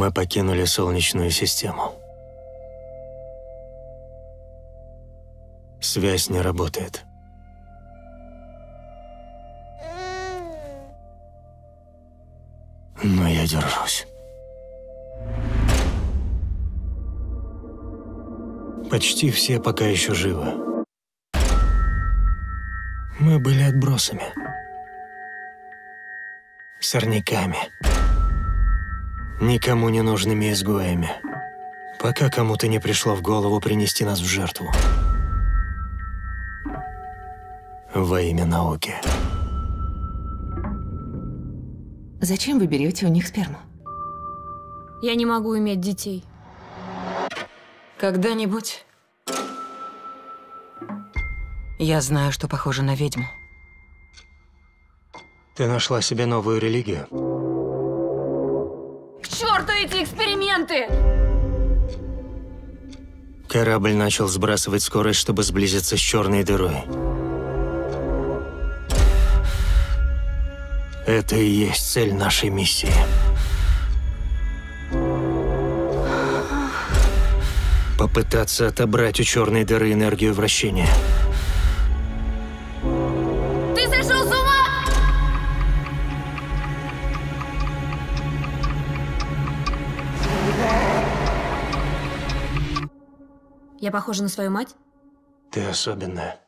Мы покинули Солнечную систему. Связь не работает. Но я держусь. Почти все пока еще живы. Мы были отбросами. Сорняками. Никому не нужными изгоями. Пока кому-то не пришло в голову принести нас в жертву. Во имя науки. Зачем вы берете у них сперму? Я не могу иметь детей. Когда-нибудь я знаю, что похоже на ведьму. Ты нашла себе новую религию? К черту эти эксперименты! Корабль начал сбрасывать скорость, чтобы сблизиться с черной дырой. Это и есть цель нашей миссии. Попытаться отобрать у черной дыры энергию вращения. Я похожа на свою мать? Ты особенная.